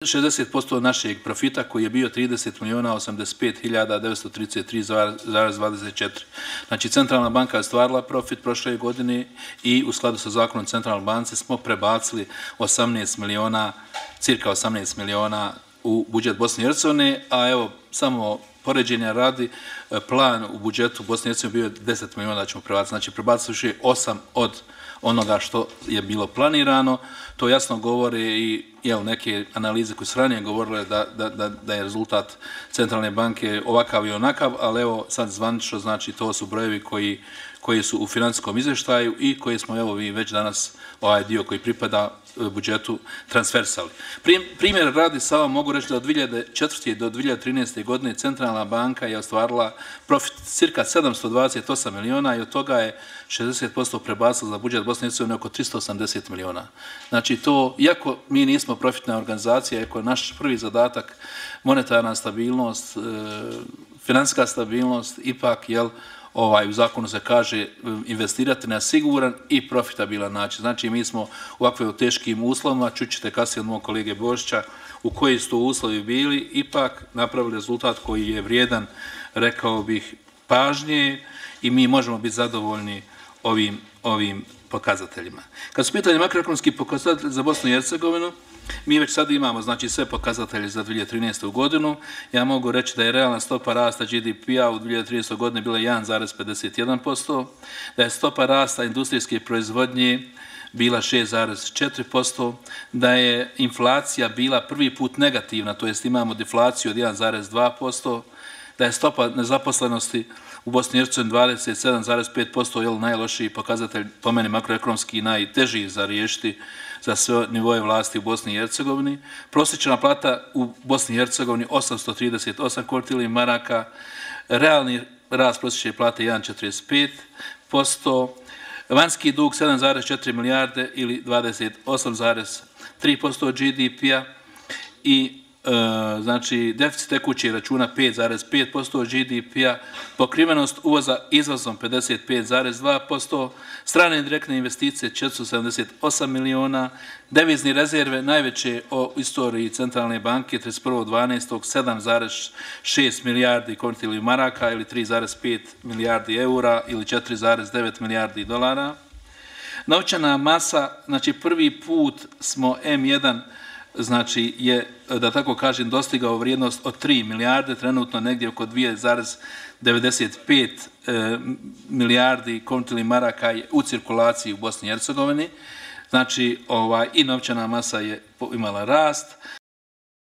60% našeg profita koji je bio 30 miliona 85.933,24. Znači, Centralna banka je stvarila profit prošle godine i u skladu sa zakonom Centralne banke smo prebacili 18 miliona, cirka 18 miliona u budžet Bosne i Hercegovine, a evo, samo poređenja radi, e, plan u budžetu Bosne i Hercegovine bio 10 miliona da ćemo prebaciti. Znači, prebacili še 8 od onoga što je bilo planirano. To jasno govore i jel, neke analize koje su ranije govorile da, da, da, da je rezultat centralne banke ovakav i onakav, ali evo sad zvanično, znači to su brojevi koji, koji su u financijskom izveštaju i koji smo evo vi već danas ovaj dio koji pripada e, budžetu transversali. Primjer radi samo mogu reći da od 2004. do 2013 godine centralna banka je ostvarila profit cirka 728 miliona i od toga je 60% prebacila za budžet Bosne i Hercegovine oko 380 miliona. Znači to, iako mi nismo profitna organizacija, iako je naš prvi zadatak monetarna stabilnost, e, finanska stabilnost, ipak, jel, ovaj, u zakonu se kaže um, investirati na siguran i profitabilan način. Znači, mi smo u ovakve teškim uslovima, čućete kasnije od mojeg kolege Božića, u koji su to uslovi bili, ipak napravili rezultat koji je vrijedan, rekao bih, pažnje i mi možemo biti zadovoljni ovim, ovim pokazateljima. Kad su pitanje makroekonomski pokazatelj za Bosnu i Hercegovinu, mi već sad imamo znači, sve pokazatelje za 2013. godinu. Ja mogu reći da je realna stopa rasta GDP-a u 2013. godini bila 1,51%, da je stopa rasta industrijske proizvodnje bila 6,4%, da je inflacija bila prvi put negativna, to jest imamo deflaciju od 1,2%, da je stopa nezaposlenosti u Bosni i Hercegovini 27,5%, je najlošiji pokazatelj, po meni makroekonomski najtežiji za riješiti za sve nivoje vlasti u Bosni i Hercegovini. Prosječna plata u Bosni i Hercegovini 838 kvartili maraka, realni rast prosječne plate 1,45%, vanjski dug 7,4 milijarde ili 28,3% GDP-a i E, znači deficit tekuće računa 5,5% GDP-a, pokrivenost uvoza izvozom 55,2%, strane direktne investicije 478 miliona, devizni rezerve najveće o istoriji Centralne banke 31.12. 7,6 milijardi konvertili maraka ili 3,5 milijardi eura ili 4,9 milijardi dolara. Novčana masa, znači prvi put smo M1 znači je, da tako kažem, dostigao vrijednost od 3 milijarde, trenutno negdje oko 2,95 e, milijardi kontili maraka je u cirkulaciji u Bosni i Hercegovini. Znači, ovaj, i novčana masa je imala rast.